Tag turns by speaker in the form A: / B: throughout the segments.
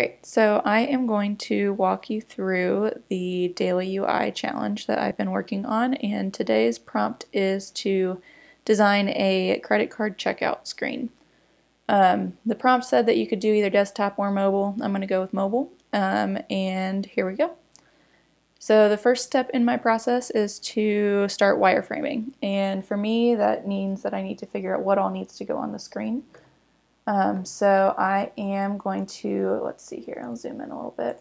A: Alright, so I am going to walk you through the daily UI challenge that I've been working on and today's prompt is to design a credit card checkout screen. Um, the prompt said that you could do either desktop or mobile. I'm going to go with mobile um, and here we go. So the first step in my process is to start wireframing and for me that means that I need to figure out what all needs to go on the screen. Um, so I am going to, let's see here, I'll zoom in a little bit.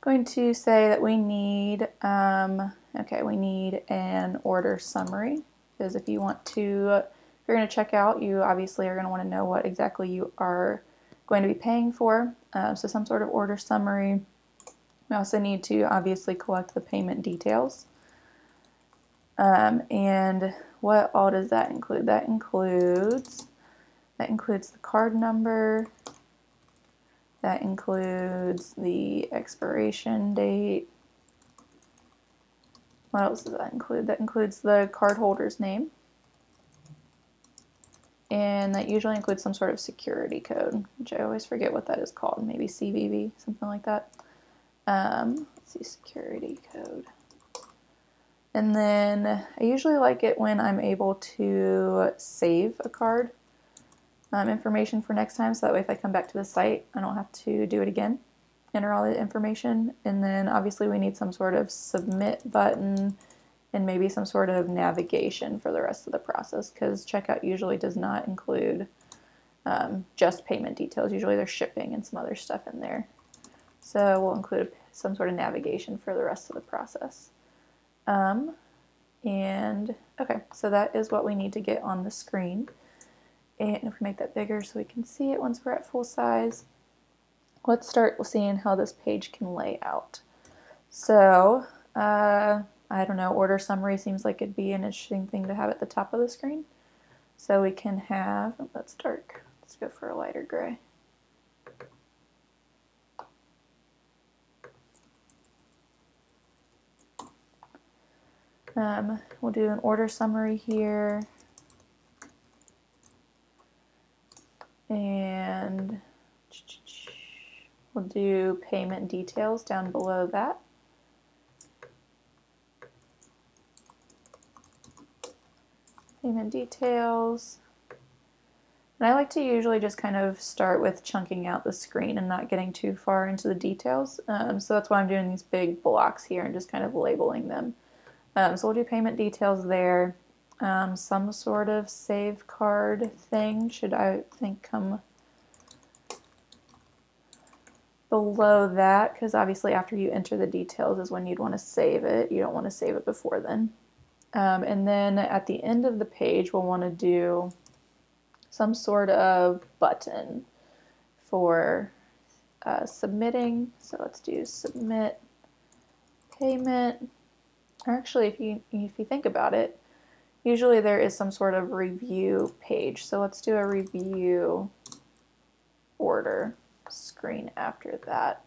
A: Going to say that we need, um, okay, we need an order summary because if you want to, if you're going to check out, you obviously are going to want to know what exactly you are going to be paying for. Uh, so some sort of order summary. We also need to obviously collect the payment details. Um, and what all does that include? That includes that includes the card number. That includes the expiration date. What else does that include? That includes the cardholder's name. And that usually includes some sort of security code, which I always forget what that is called. Maybe CVV, something like that. Um, let's see, security code. And then I usually like it when I'm able to save a card um, information for next time. So that way if I come back to the site I don't have to do it again enter all the information. And then obviously we need some sort of submit button and maybe some sort of navigation for the rest of the process because checkout usually does not include um, just payment details. Usually there's shipping and some other stuff in there. So we'll include some sort of navigation for the rest of the process. Um, and okay so that is what we need to get on the screen and if we make that bigger so we can see it once we're at full size, let's start seeing how this page can lay out. So, uh, I don't know, order summary seems like it'd be an interesting thing to have at the top of the screen. So we can have, oh, that's dark, let's go for a lighter gray. Um, we'll do an order summary here. And we'll do payment details down below that. Payment details. And I like to usually just kind of start with chunking out the screen and not getting too far into the details. Um, so that's why I'm doing these big blocks here and just kind of labeling them. Um, so we'll do payment details there um, some sort of save card thing should I think come below that because obviously after you enter the details is when you'd want to save it. You don't want to save it before then. Um, and then at the end of the page we'll want to do some sort of button for uh, submitting. So let's do submit payment. Or actually, if you if you think about it, usually there is some sort of review page. So let's do a review order screen after that.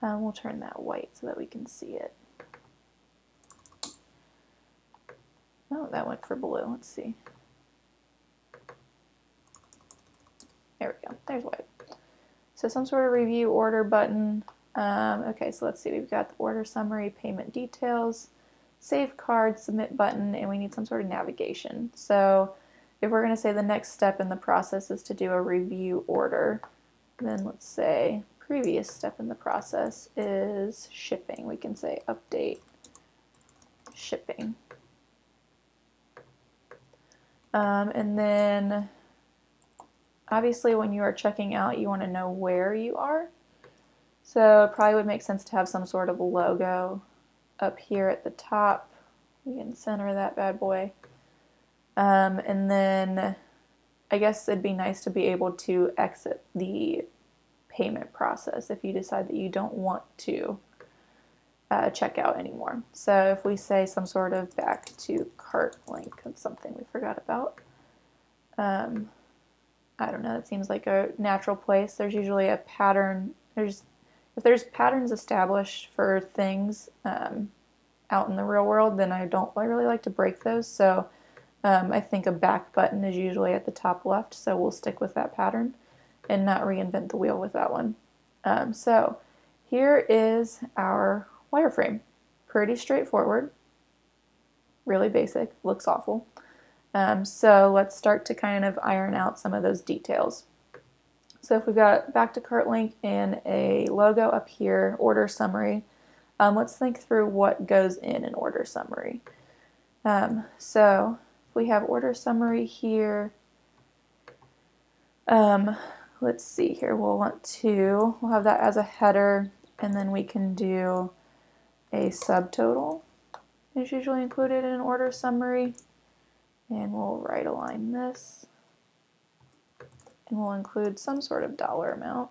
A: Um, we'll turn that white so that we can see it. Oh, that went for blue. Let's see. There we go. There's white. So some sort of review order button. Um, okay, so let's see. We've got the order summary, payment details save card, submit button, and we need some sort of navigation. So if we're going to say the next step in the process is to do a review order, then let's say previous step in the process is shipping. We can say update shipping. Um, and then obviously when you are checking out, you want to know where you are. So it probably would make sense to have some sort of logo up here at the top. We can center that bad boy. Um, and then I guess it'd be nice to be able to exit the payment process if you decide that you don't want to uh, check out anymore. So if we say some sort of back to cart link, that's something we forgot about. Um, I don't know, it seems like a natural place. There's usually a pattern, there's if there's patterns established for things um, out in the real world, then I don't I really like to break those. So um, I think a back button is usually at the top left, so we'll stick with that pattern. and not reinvent the wheel with that one. Um, so here is our wireframe. Pretty straightforward, really basic, looks awful. Um, so let's start to kind of iron out some of those details. So if we've got back to cart link and a logo up here, order summary, um, let's think through what goes in an order summary. Um, so we have order summary here. Um, let's see here. We'll want to, we'll have that as a header, and then we can do a subtotal is usually included in an order summary. And we'll right align this. And we'll include some sort of dollar amount.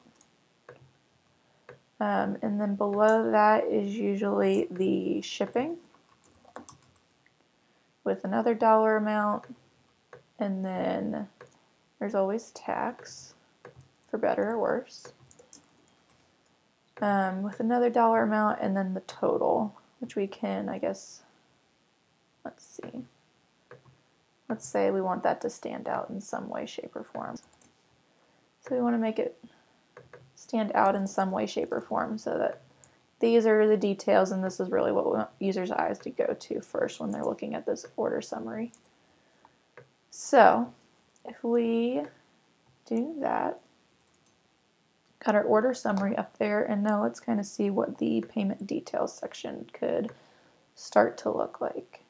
A: Um, and then below that is usually the shipping with another dollar amount. And then there's always tax, for better or worse, um, with another dollar amount, and then the total, which we can, I guess, let's see. Let's say we want that to stand out in some way, shape, or form. So we want to make it stand out in some way, shape, or form so that these are the details and this is really what we want users' eyes to go to first when they're looking at this order summary. So if we do that, got our order summary up there, and now let's kind of see what the payment details section could start to look like.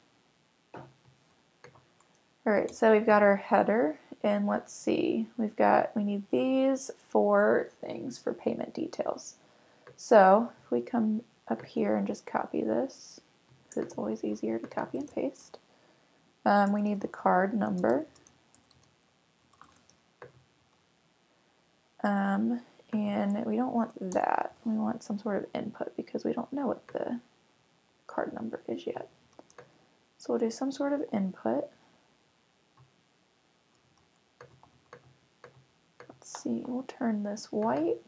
A: All right, so we've got our header, and let's see, we've got, we need these four things for payment details. So if we come up here and just copy this, because it's always easier to copy and paste, um, we need the card number. Um, and we don't want that. We want some sort of input because we don't know what the card number is yet. So we'll do some sort of input. Let's see, we'll turn this white.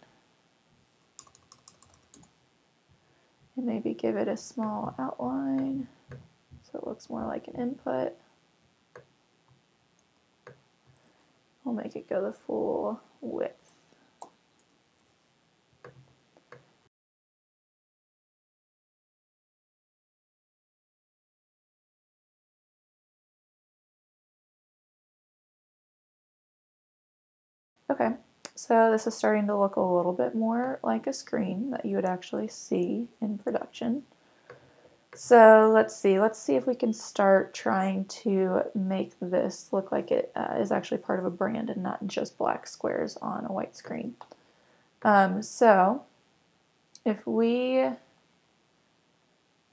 A: And maybe give it a small outline so it looks more like an input. We'll make it go the full width. So this is starting to look a little bit more like a screen that you would actually see in production. So let's see, let's see if we can start trying to make this look like it uh, is actually part of a brand and not just black squares on a white screen. Um, so if we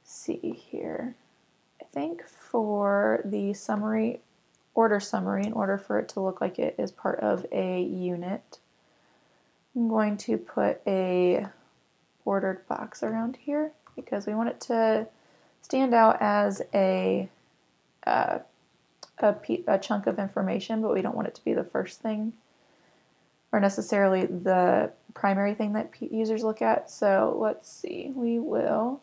A: see here, I think for the summary order summary in order for it to look like it is part of a unit. I'm going to put a bordered box around here because we want it to stand out as a, uh, a, a chunk of information, but we don't want it to be the first thing or necessarily the primary thing that users look at. So let's see, we will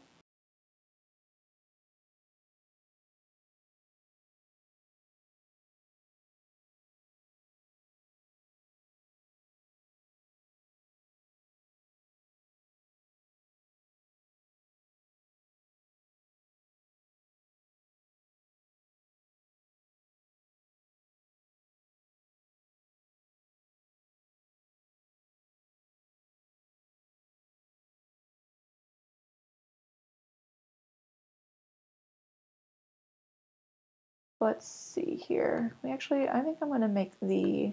A: let's see here. We actually, I think I'm going to make the,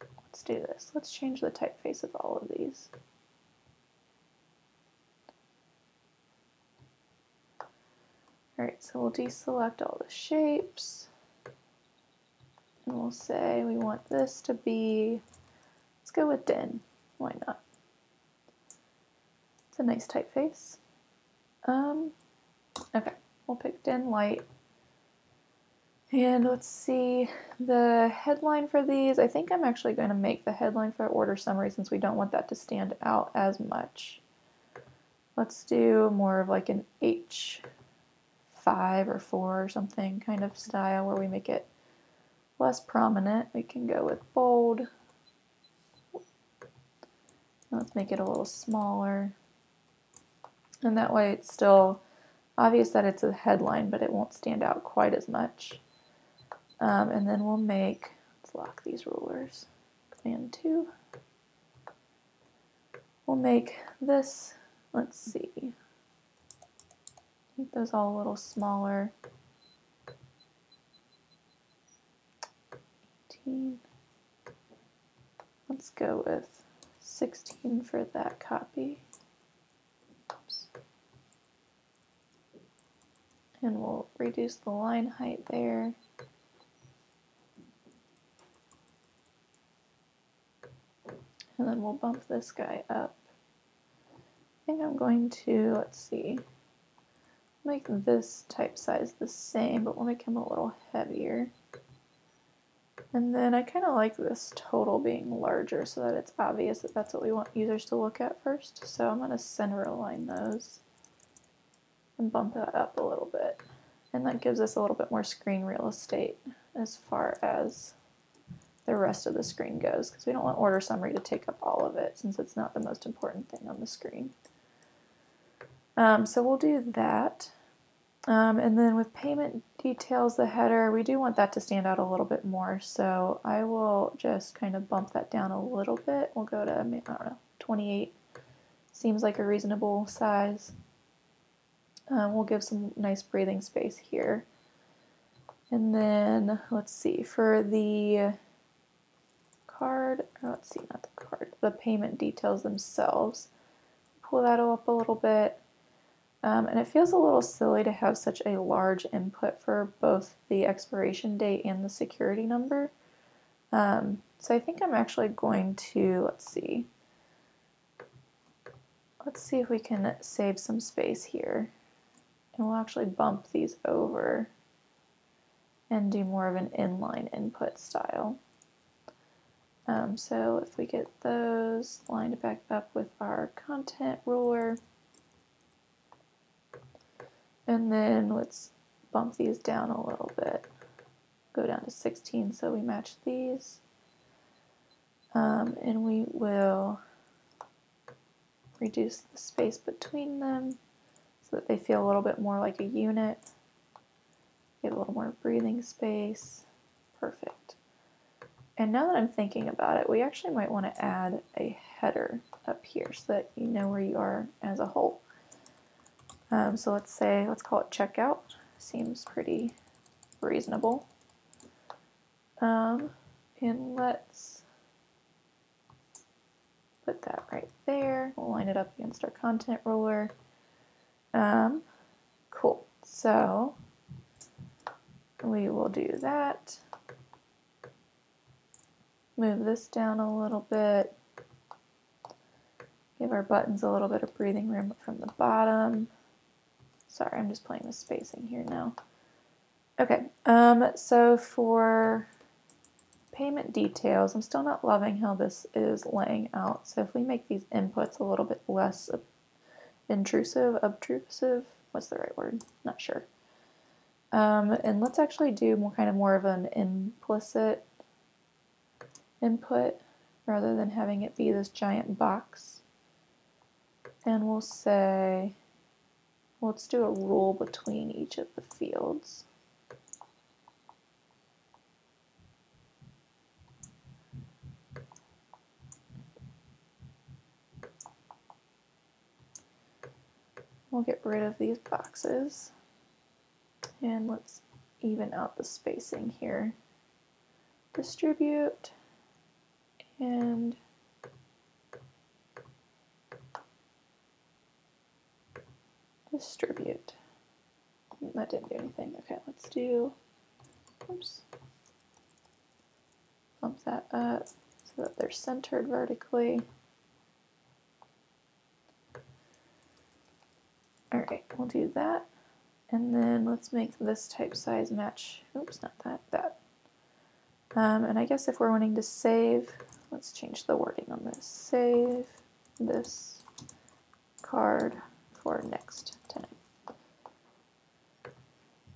A: let's do this. Let's change the typeface of all of these. Alright, so we'll deselect all the shapes. And we'll say we want this to be, let's go with DIN. Why not? It's a nice typeface. Um, okay, we'll pick DIN light. And let's see, the headline for these, I think I'm actually going to make the headline for order summary since we don't want that to stand out as much. Let's do more of like an H5 or 4 or something kind of style where we make it less prominent. We can go with bold Let's make it a little smaller. And that way it's still obvious that it's a headline, but it won't stand out quite as much. Um, and then we'll make, let's lock these rulers, command 2. We'll make this, let's see, make those all a little smaller. 18. Let's go with 16 for that copy. Oops. And we'll reduce the line height there. And then we'll bump this guy up. I think I'm going to, let's see, make this type size the same, but we'll make him a little heavier. And then I kind of like this total being larger so that it's obvious that that's what we want users to look at first. So I'm going to center align those and bump that up a little bit. And that gives us a little bit more screen real estate as far as the rest of the screen goes because we don't want order summary to take up all of it since it's not the most important thing on the screen. Um, so we'll do that. Um, and then with payment details, the header, we do want that to stand out a little bit more. So I will just kind of bump that down a little bit. We'll go to, I don't know, 28. Seems like a reasonable size. Um, we'll give some nice breathing space here. And then, let's see, for the card, let's see, not the card, the payment details themselves, pull that up a little bit. Um, and it feels a little silly to have such a large input for both the expiration date and the security number. Um, so I think I'm actually going to, let's see, let's see if we can save some space here. And we'll actually bump these over and do more of an inline input style. Um, so if we get those lined back up with our content ruler, and then let's bump these down a little bit. Go down to 16 so we match these. Um, and we will reduce the space between them so that they feel a little bit more like a unit. Get a little more breathing space. Perfect. And now that I'm thinking about it, we actually might want to add a header up here so that you know where you are as a whole. Um, so let's say, let's call it checkout. Seems pretty reasonable. Um, and let's put that right there. We'll line it up against our content ruler. Um, cool. So we will do that. Move this down a little bit. Give our buttons a little bit of breathing room from the bottom. Sorry, I'm just playing with spacing here now. Okay, um, so for payment details, I'm still not loving how this is laying out. So if we make these inputs a little bit less intrusive, obtrusive, what's the right word? Not sure. Um, and let's actually do more kind of more of an implicit input rather than having it be this giant box. And we'll say well, let's do a rule between each of the fields. We'll get rid of these boxes and let's even out the spacing here. Distribute and distribute. That didn't do anything. Okay, let's do, oops, bump that up so that they're centered vertically. Alright, we'll do that. And then let's make this type size match, oops, not that, that. Um, and I guess if we're wanting to save, let's change the wording on this. Save this card for next tenant.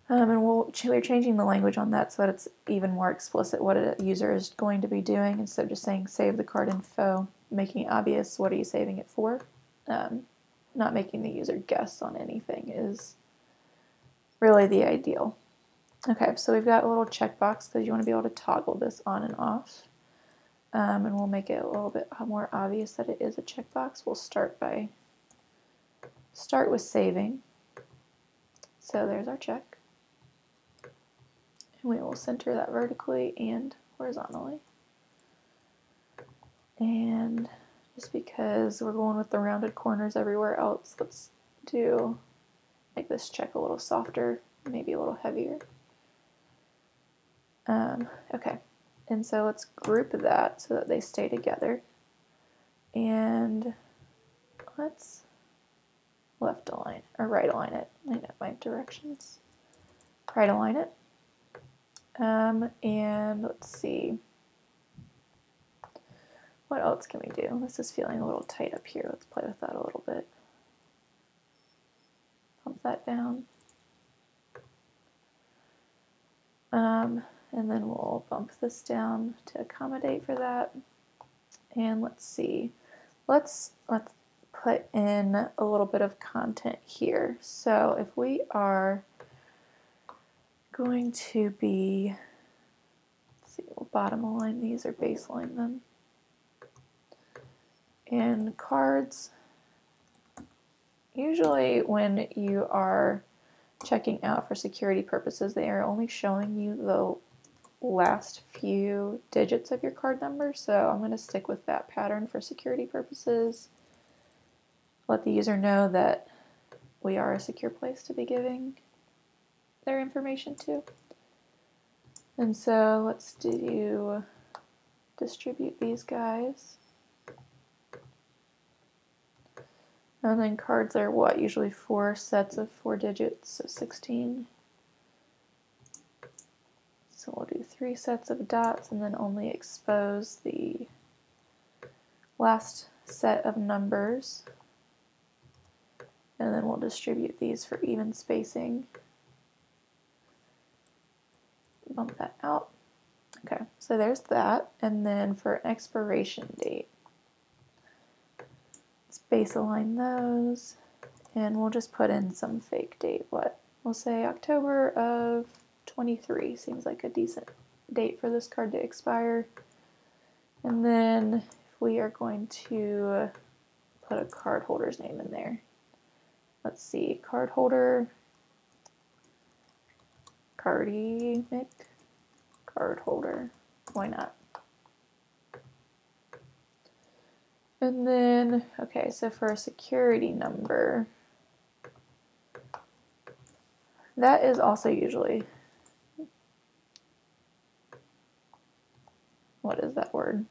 A: Um, and we'll, we're changing the language on that so that it's even more explicit what a user is going to be doing instead of just saying save the card info. making it obvious what are you saving it for. Um, not making the user guess on anything is really the ideal. Okay, so we've got a little checkbox because you want to be able to toggle this on and off. Um, and we'll make it a little bit more obvious that it is a checkbox. We'll start by start with saving. So there's our check. And we will center that vertically and horizontally. And just because we're going with the rounded corners everywhere else, let's do make this check a little softer, maybe a little heavier. Um, okay, and so let's group that so that they stay together. And let's left align, or right align it, line up my directions. Right align it. Um, and let's see. What else can we do? This is feeling a little tight up here. Let's play with that a little bit. Pump that down. Um, and then we'll bump this down to accommodate for that. And let's see. Let's let's put in a little bit of content here. So if we are going to be, see, we'll bottom align these or baseline them. And cards, usually when you are checking out for security purposes, they are only showing you the last few digits of your card number. So I'm going to stick with that pattern for security purposes. Let the user know that we are a secure place to be giving their information to. And so let's do distribute these guys. And then cards are what? Usually four sets of four digits, so 16. So we'll do three sets of dots and then only expose the last set of numbers. And then we'll distribute these for even spacing. Bump that out. Okay, so there's that. And then for expiration date, space align those, and we'll just put in some fake date. What? We'll say October of 23 seems like a decent date for this card to expire. And then we are going to put a card holder's name in there. Let's see, card holder, Cardi Mick, card holder. Why not? And then, okay, so for a security number, that is also usually, what is that word?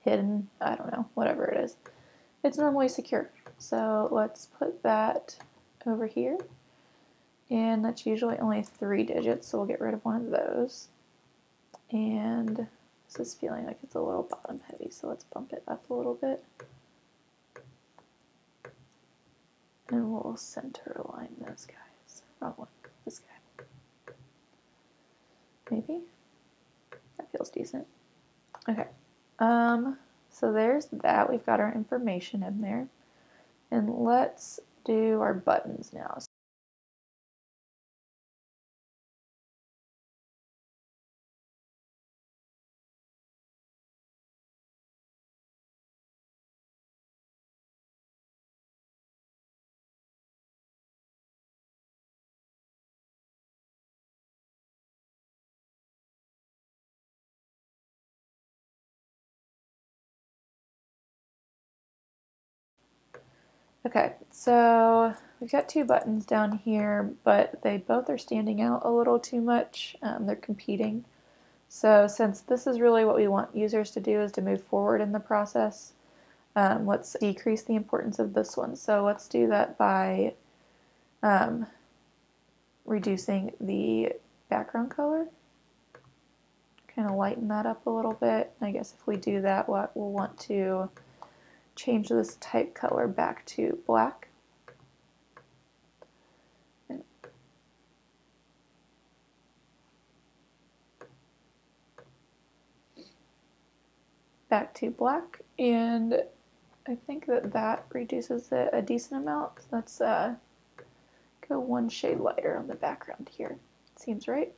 A: Hidden, I don't know, whatever it is. It's normally secure. So let's put that over here. And that's usually only three digits, so we'll get rid of one of those. And this is feeling like it's a little bottom heavy, so let's bump it up a little bit. And we'll center align those guys. Wrong one, this guy. Maybe? Feels decent. Okay. Um, so there's that. We've got our information in there. And let's do our buttons now. Okay, so we've got two buttons down here, but they both are standing out a little too much. Um, they're competing. So since this is really what we want users to do is to move forward in the process, um, let's decrease the importance of this one. So let's do that by um, reducing the background color. Kind of lighten that up a little bit. I guess if we do that, what we'll want to change this type color back to black. back to black and I think that that reduces it a decent amount. Let's uh, go one shade lighter on the background here. Seems right.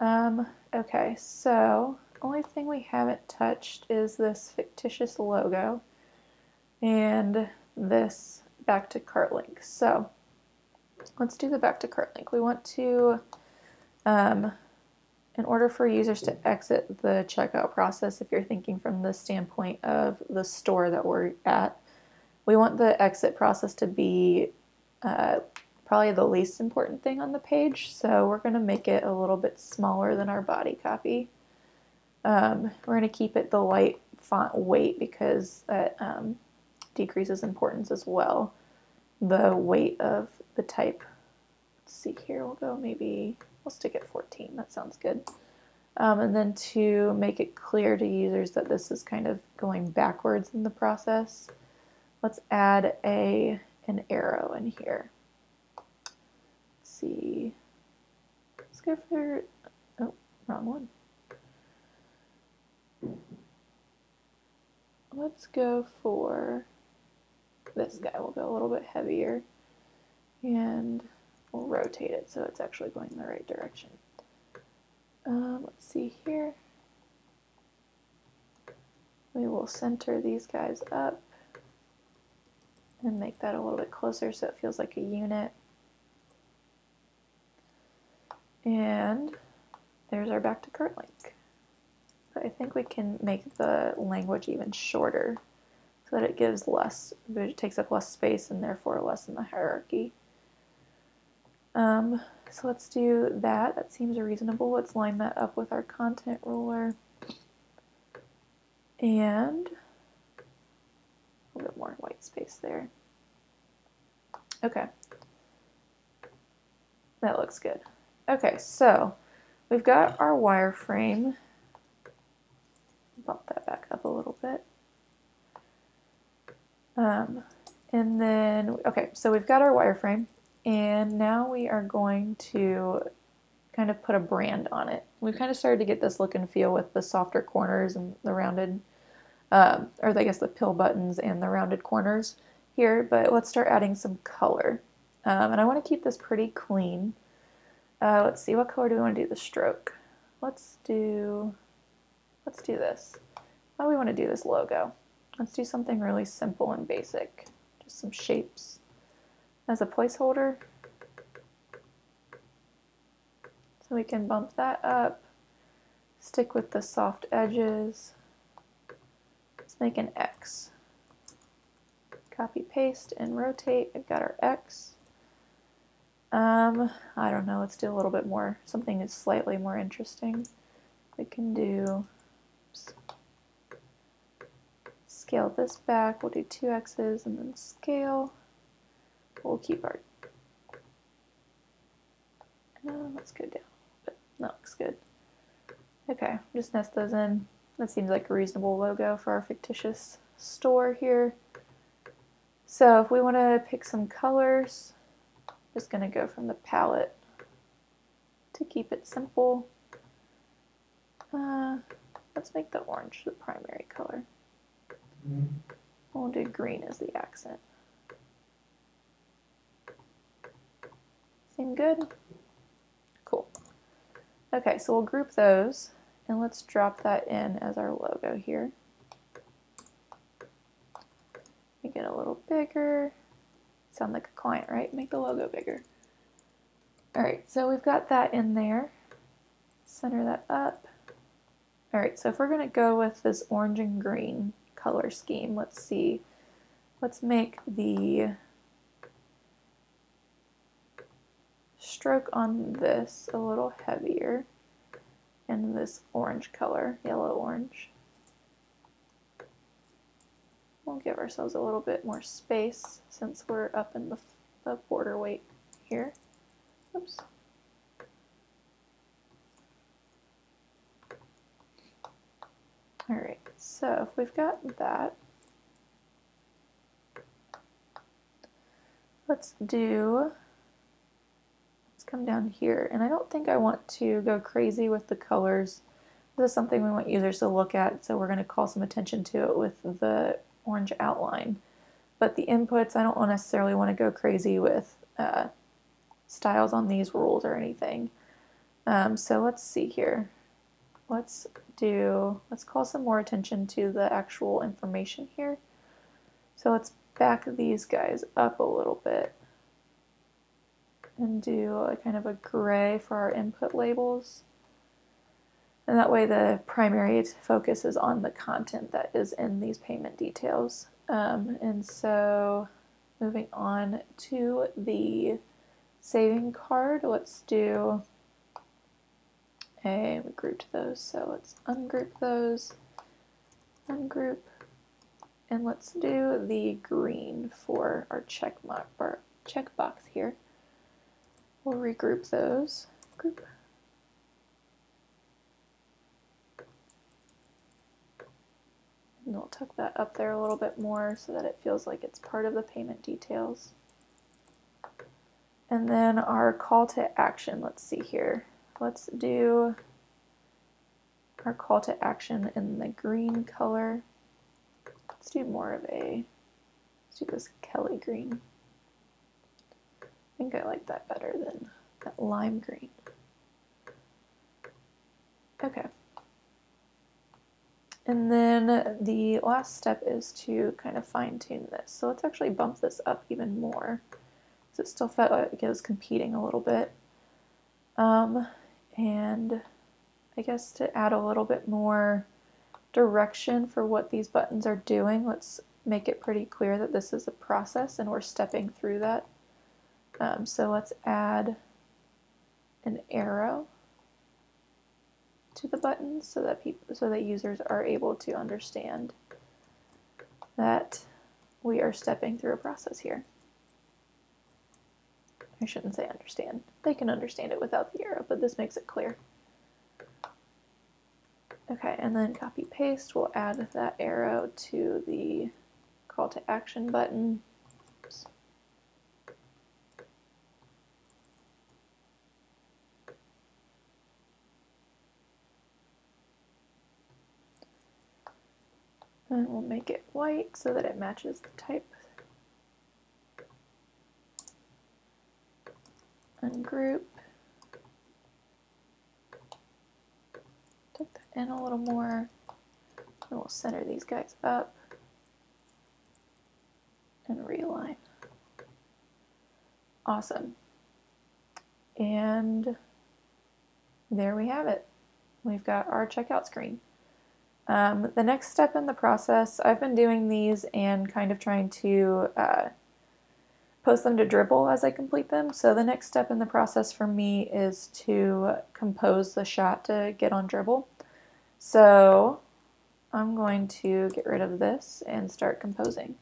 A: Um, okay, so only thing we haven't touched is this fictitious logo and this back to cart link. So let's do the back to cart link. We want to, um, in order for users to exit the checkout process, if you're thinking from the standpoint of the store that we're at, we want the exit process to be uh, probably the least important thing on the page. So we're going to make it a little bit smaller than our body copy. Um, we're going to keep it the light font weight because it um, decreases importance as well. The weight of the type. Let's see here, we'll go maybe, we'll stick at 14, that sounds good. Um, and then to make it clear to users that this is kind of going backwards in the process, let's add a an arrow in here. Let's see, let's go for, oh, wrong one. Let's go for this guy. We'll go a little bit heavier and we'll rotate it so it's actually going in the right direction. Um, let's see here. We will center these guys up and make that a little bit closer so it feels like a unit. And there's our back to cart link. But I think we can make the language even shorter that it gives less, it takes up less space and therefore less in the hierarchy. Um, so let's do that. That seems reasonable. Let's line that up with our content ruler. And a little bit more white space there. Okay. That looks good. Okay, so we've got our wireframe. Bump that back up a little bit. Um, and then, okay, so we've got our wireframe. And now we are going to kind of put a brand on it. We've kind of started to get this look and feel with the softer corners and the rounded, um, or I guess the pill buttons and the rounded corners here, but let's start adding some color. Um, and I want to keep this pretty clean. Uh, let's see, what color do we want to do the stroke? Let's do, let's do this. How do we want to do this logo? Let's do something really simple and basic. Just some shapes as a placeholder. So we can bump that up, stick with the soft edges. Let's make an X. Copy, paste, and rotate. We've got our X. Um, I don't know, let's do a little bit more, something that's slightly more interesting. We can do, oops, scale this back, we'll do two X's and then scale. We'll keep our, uh, let's go down, but that looks good. Okay, just nest those in. That seems like a reasonable logo for our fictitious store here. So if we want to pick some colors, I'm just going to go from the palette to keep it simple. Uh, let's make the orange the primary color. We'll do green as the accent. Seem good? Cool. Okay, so we'll group those and let's drop that in as our logo here. Make it a little bigger. Sound like a client, right? Make the logo bigger. All right, so we've got that in there. Center that up. All right, so if we're gonna go with this orange and green color scheme, let's see. Let's make the stroke on this a little heavier in this orange color, yellow orange. We'll give ourselves a little bit more space since we're up in the, the border weight here. Oops. All right, so if we've got that, let's do let's come down here. And I don't think I want to go crazy with the colors This is something we want users to look at, so we're going to call some attention to it with the orange outline. But the inputs, I don't necessarily want to go crazy with uh, styles on these rules or anything. Um, so let's see here. Let's do, let's call some more attention to the actual information here. So let's back these guys up a little bit and do a kind of a gray for our input labels. And that way the primary focus is on the content that is in these payment details. Um, and so moving on to the saving card, let's do a, we grouped those, so let's ungroup those, ungroup, and let's do the green for our check mark, checkbox here. We'll regroup those. Group. And we'll tuck that up there a little bit more so that it feels like it's part of the payment details. And then our call to action, let's see here. Let's do our call to action in the green color. Let's do more of a, let's do this Kelly green. I think I like that better than that lime green. Okay. And then the last step is to kind of fine tune this. So let's actually bump this up even more. Because it still felt like it was competing a little bit. Um, and I guess to add a little bit more direction for what these buttons are doing, let's make it pretty clear that this is a process and we're stepping through that. Um, so let's add an arrow to the buttons so that people so that users are able to understand that we are stepping through a process here. I shouldn't say understand. They can understand it without the arrow, but this makes it clear. Okay, and then copy paste, we'll add that arrow to the call to action button. Oops. And we'll make it white so that it matches the type. Ungroup. Tuck that in a little more. And we'll center these guys up and realign. Awesome. And there we have it. We've got our checkout screen. Um, the next step in the process, I've been doing these and kind of trying to uh, post them to Dribbble as I complete them. So the next step in the process for me is to compose the shot to get on Dribbble. So I'm going to get rid of this and start composing.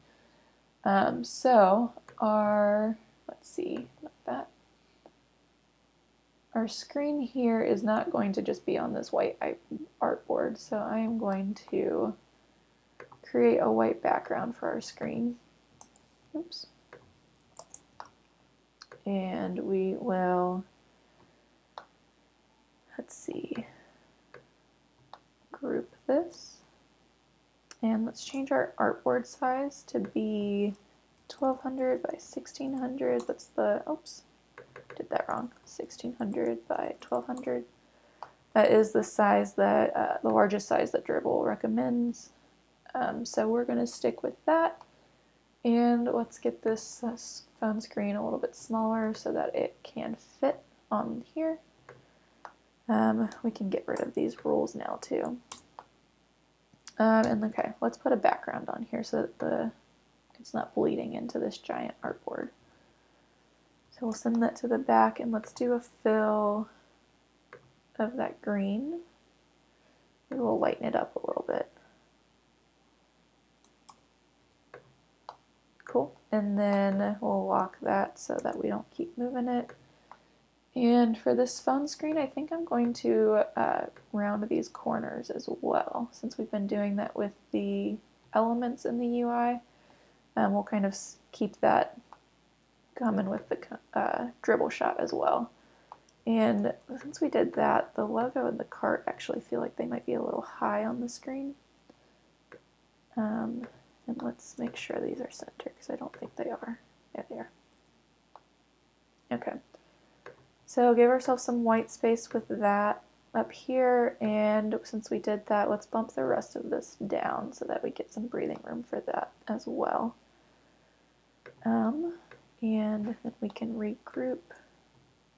A: Um, so our, let's see, like that our screen here is not going to just be on this white artboard, so I am going to create a white background for our screen. Oops. And we will, let's see, group this. And let's change our artboard size to be 1200 by 1600. That's the, oops, did that wrong, 1600 by 1200. That is the size that, uh, the largest size that Dribbble recommends. Um, so we're going to stick with that. And let's get this phone screen a little bit smaller so that it can fit on here. Um, we can get rid of these rules now too. Um, and okay, let's put a background on here so that the it's not bleeding into this giant artboard. So we'll send that to the back and let's do a fill of that green. Maybe we'll lighten it up a little bit. Cool. And then we'll lock that so that we don't keep moving it. And for this phone screen, I think I'm going to uh, round these corners as well, since we've been doing that with the elements in the UI. Um, we'll kind of keep that coming with the uh, Dribbble shot as well. And since we did that, the logo and the cart actually feel like they might be a little high on the screen. Um, and let's make sure these are centered because I don't think they are. Yeah, they are. Okay. So give ourselves some white space with that up here and since we did that let's bump the rest of this down so that we get some breathing room for that as well. Um, and then we can regroup.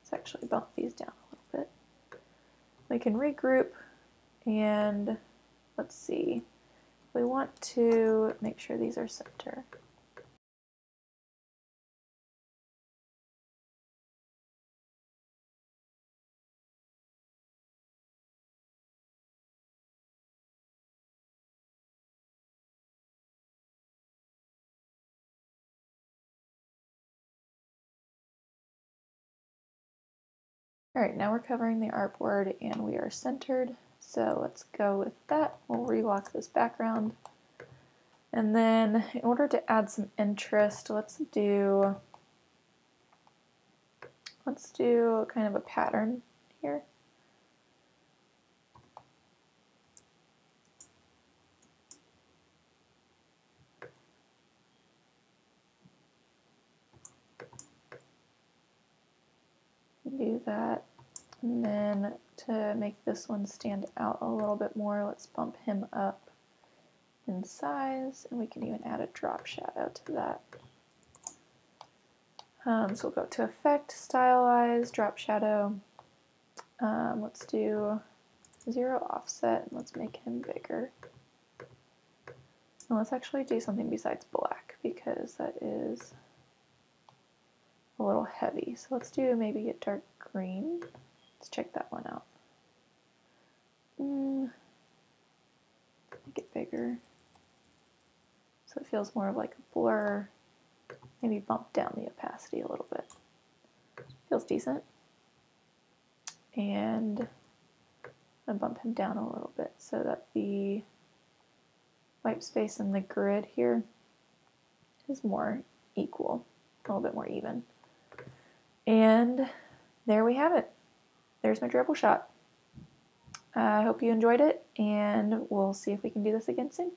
A: Let's actually bump these down a little bit. We can regroup and let's see. We want to make sure these are center. All right, now we're covering the artboard and we are centered. So let's go with that. We'll relock this background. And then in order to add some interest, let's do, let's do kind of a pattern here. do that. And then to make this one stand out a little bit more, let's bump him up in size, and we can even add a drop shadow to that. Um, so we'll go to Effect, Stylize, Drop Shadow. Um, let's do Zero Offset, and let's make him bigger. And let's actually do something besides black, because that is a little heavy. So let's do maybe a dark green. Let's check that one out. Mm, make it bigger. So it feels more of like a blur. Maybe bump down the opacity a little bit. Feels decent. And I bump him down a little bit so that the white space in the grid here is more equal, a little bit more even. And there we have it. There's my Dribbble shot. I hope you enjoyed it, and we'll see if we can do this again soon.